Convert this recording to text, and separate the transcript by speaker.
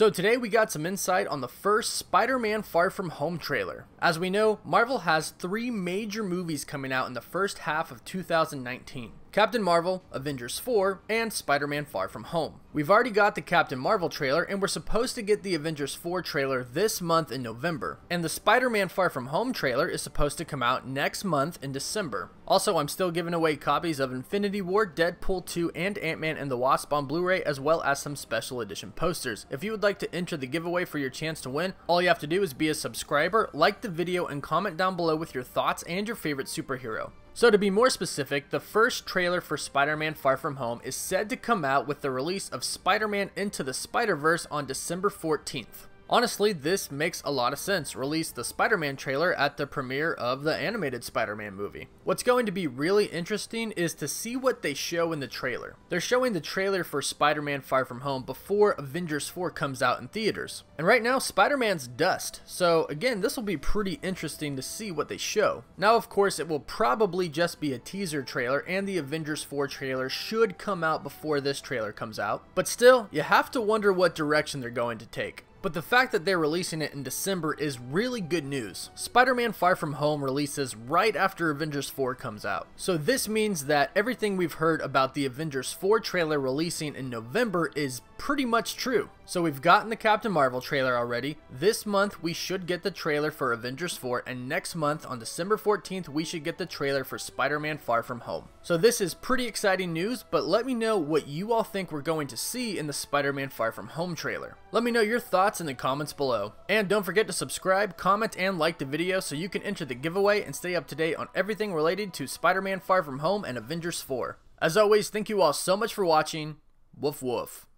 Speaker 1: So today we got some insight on the first Spider-Man Far From Home trailer. As we know, Marvel has three major movies coming out in the first half of 2019. Captain Marvel, Avengers 4, and Spider-Man Far From Home. We've already got the Captain Marvel trailer, and we're supposed to get the Avengers 4 trailer this month in November. And the Spider-Man Far From Home trailer is supposed to come out next month in December. Also, I'm still giving away copies of Infinity War, Deadpool 2, and Ant-Man and the Wasp on Blu-ray, as well as some special edition posters. If you would like to enter the giveaway for your chance to win, all you have to do is be a subscriber, like the video, and comment down below with your thoughts and your favorite superhero. So to be more specific, the first trailer for Spider-Man Far From Home is said to come out with the release of Spider-Man Into the Spider-Verse on December 14th. Honestly, this makes a lot of sense. Release the Spider-Man trailer at the premiere of the animated Spider-Man movie. What's going to be really interesting is to see what they show in the trailer. They're showing the trailer for Spider-Man Far From Home before Avengers 4 comes out in theaters. And right now, Spider-Man's dust. So again, this will be pretty interesting to see what they show. Now, of course, it will probably just be a teaser trailer and the Avengers 4 trailer should come out before this trailer comes out. But still, you have to wonder what direction they're going to take. But the fact that they're releasing it in December is really good news. Spider-Man Far From Home releases right after Avengers 4 comes out. So this means that everything we've heard about the Avengers 4 trailer releasing in November is pretty much true. So we've gotten the Captain Marvel trailer already. This month we should get the trailer for Avengers 4 and next month on December 14th we should get the trailer for Spider-Man Far From Home. So this is pretty exciting news, but let me know what you all think we're going to see in the Spider-Man Far From Home trailer. Let me know your thoughts in the comments below. And don't forget to subscribe, comment, and like the video so you can enter the giveaway and stay up to date on everything related to Spider-Man Far From Home and Avengers 4. As always, thank you all so much for watching. Woof woof.